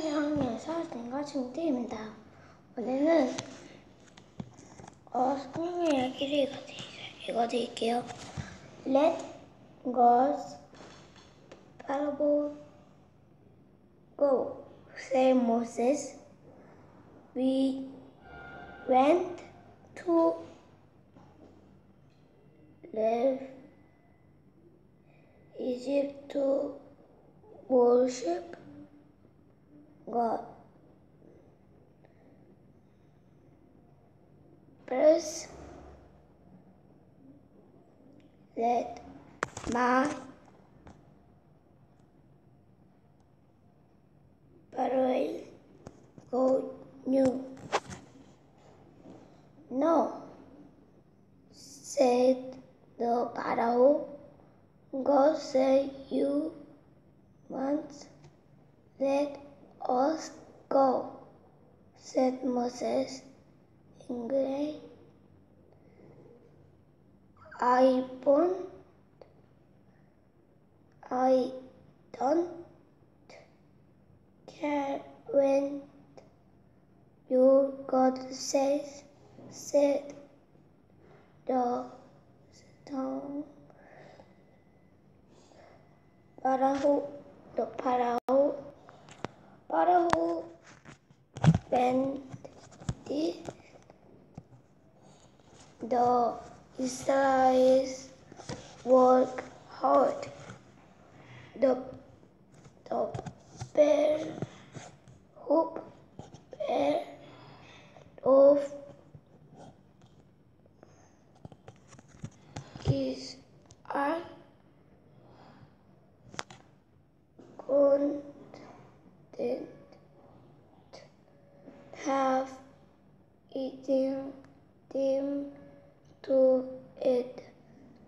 성경에서 생각 중대입니다. 오늘은 어, 성경 이야기를 읽어드리- 읽어드릴게요. Let God's parable go, said Moses. We went to live Egypt to worship God. Press let my parole go new. No, said the Pharaoh. God said you once let us go, said Moses. England. I won't. I don't care when your God says, said the stone. Pharaoh, the Pharaoh, Bent it. The Israelites work hard. The the bear hope bear of his are content have eaten them to it.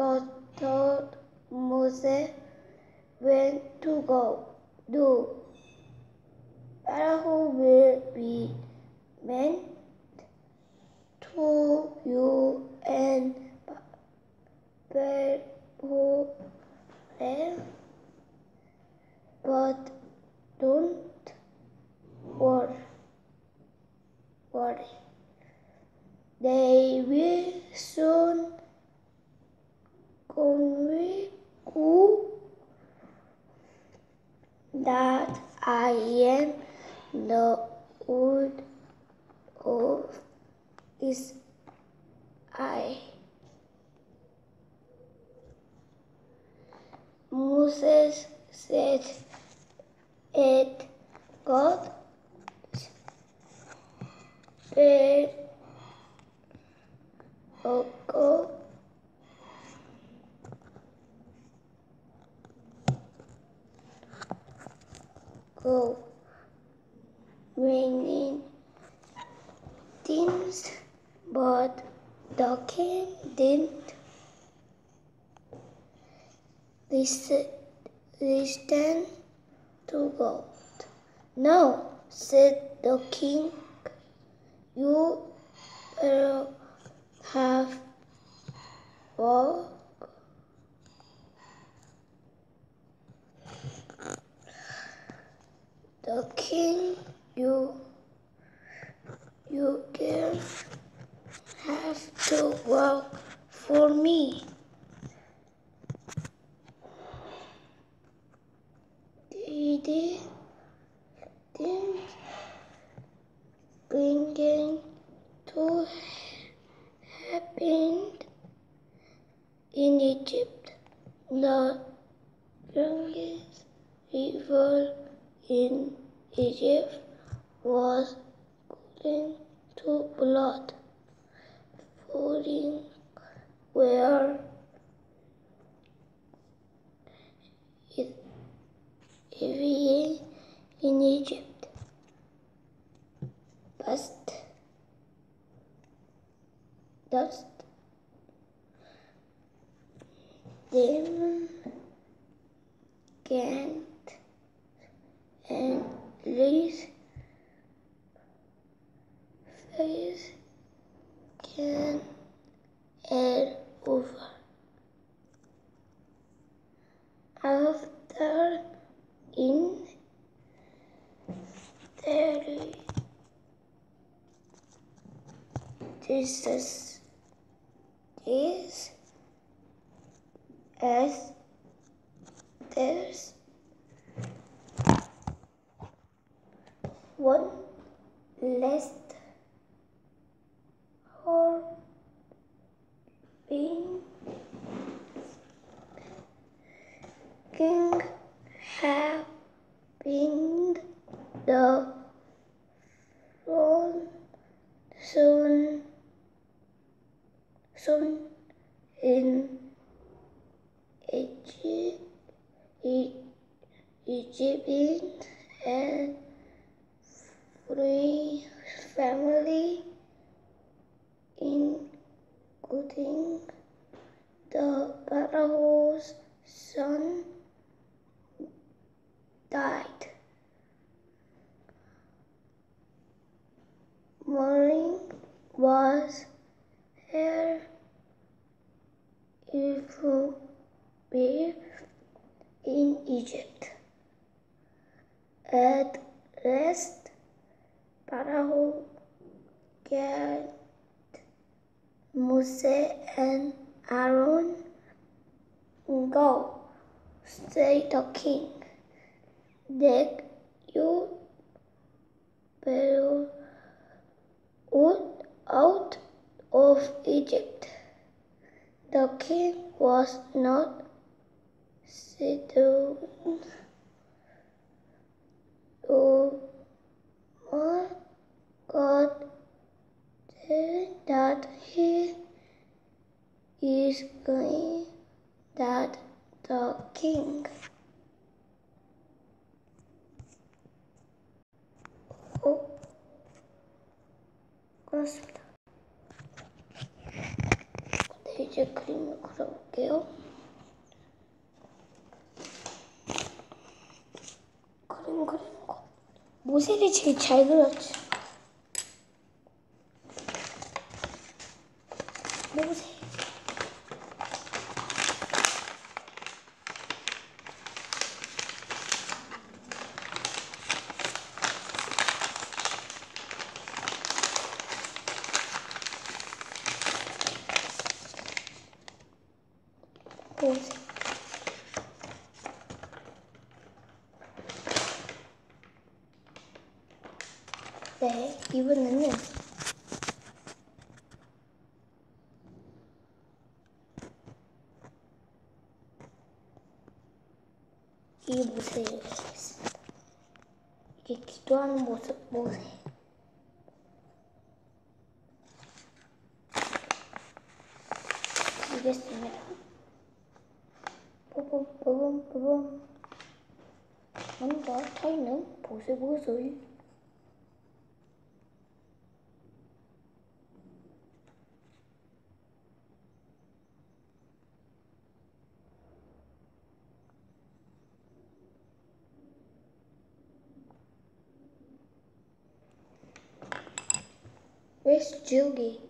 God told Moses when to go. Do Pharaoh will be meant to you and Pharaoh but don't worry. worry. They will soon convict you that I am the Lord of Is I. Moses said, "It God spared a go go raining things, but the king didn't listen, listen to God. No, said the king, you better have walk the king you you can have to work for me. Did it didn't to happen in Egypt. The youngest river in Egypt was going to blood, falling where it every in Egypt. Dust, dust, them. Can't and least face can this is this as there's one less or being king have been the throne soon soon in Egypt, Egypt and free family including the Pharaoh's son died. Morning was here if we in Egypt. At last, Pharaoh get Moses and Aaron go, say the king. Take you out of Egypt. The king was not settled king 어? 그렇습니다. 네, 이제 그림을 그려볼게요. 그림 그리는 거. 모세를 제일 잘 그렸지. 모세. 모세. 네, 이번에는 이 모세를 그리겠습니다. 이게 기도하는 모습 모세. ai não posso gozar. Where's Julie?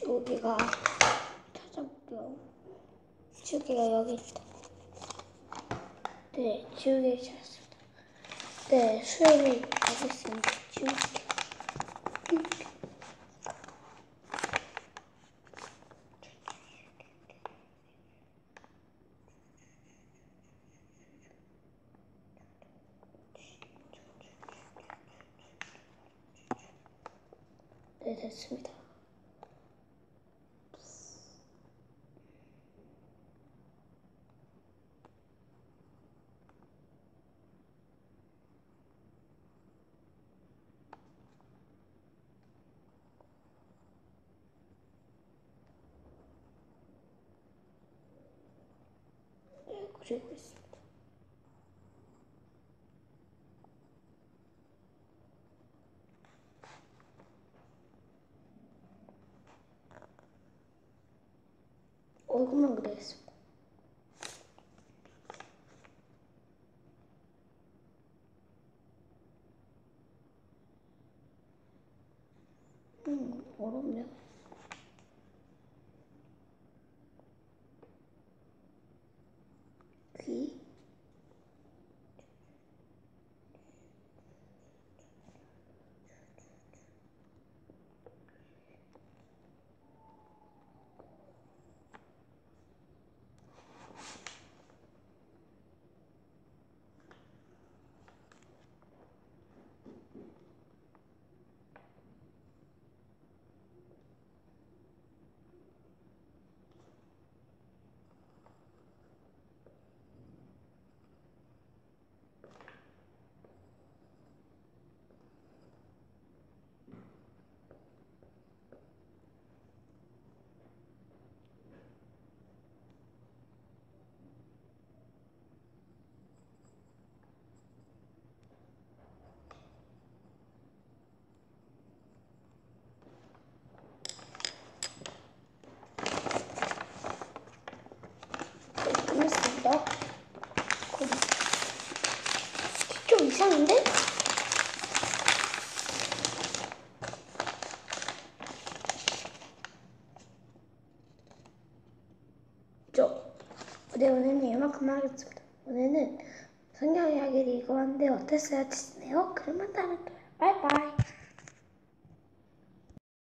주기가 찾아볼게요. 주기가 여기 있다. 네, 지우개 찾았습니다. 네, 수행을 하겠습니다. 지우개. 네, 됐습니다. Jesus. Alguma graça. 좀 이상한데? 저, 네, 오늘은 이만큼 하겠습니다. 오늘은 성경 이야기를 읽어봤는데 어땠어요? 지내요? 그러면 다음에 또 봐요. 바이바이.